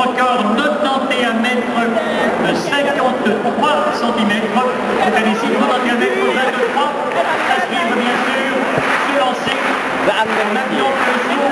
Encore 91 mètres 53 cm. Donc allez ici, 91 mètres 23. À suivre bien sûr, se lancer. En avion que le